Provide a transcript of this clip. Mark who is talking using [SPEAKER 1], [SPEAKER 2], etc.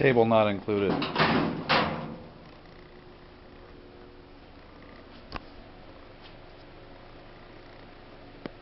[SPEAKER 1] Table not included.